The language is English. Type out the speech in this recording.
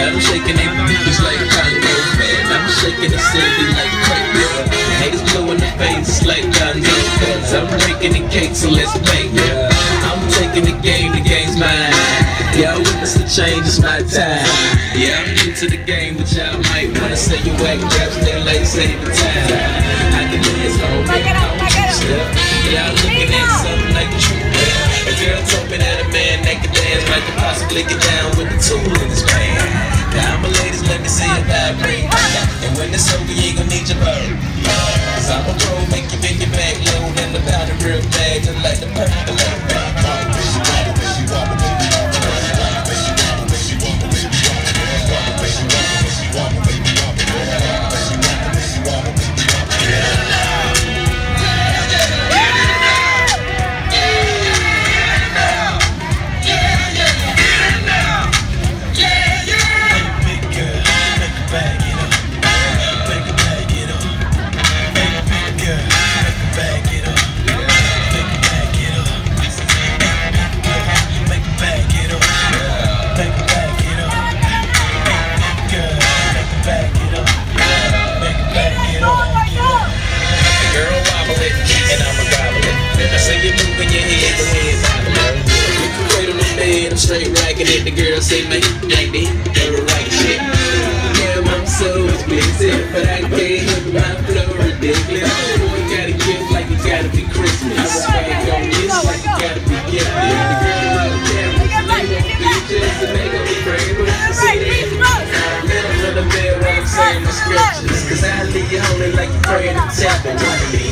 Got them shaking their booties like Congo, man. I'm shaking the city like crack, Haters blowing the face like Gonzo, cause I'm making the cake, so let's bake, yeah. I'm taking the game, the game's mine. Y'all witness the change, it's my time. Yeah, I'm new to the game, but y'all might wanna say you act rap, stay late, save the time. I can do this all day, step. Y'all looking at something like true. A girl me that a man that can dance might could possibly get down with the tool in his hand. And when it's over, you ain't gonna need your bird. I'm make you bend your back low, then the powder real bag, just like the percolate. say ragging it, the girls say make acting, never write shit. Damn, I'm so expensive, but I can't help my flow ridiculous. Boy, gotta gift like it gotta be Christmas. I swear respect on this like it gotta be gifted. The girl love damn, bitches and they gon' be brave, but I'm sitting that. Let them know the man what I'm saying, my scriptures. Cause I leave you holding like you're praying to tap it.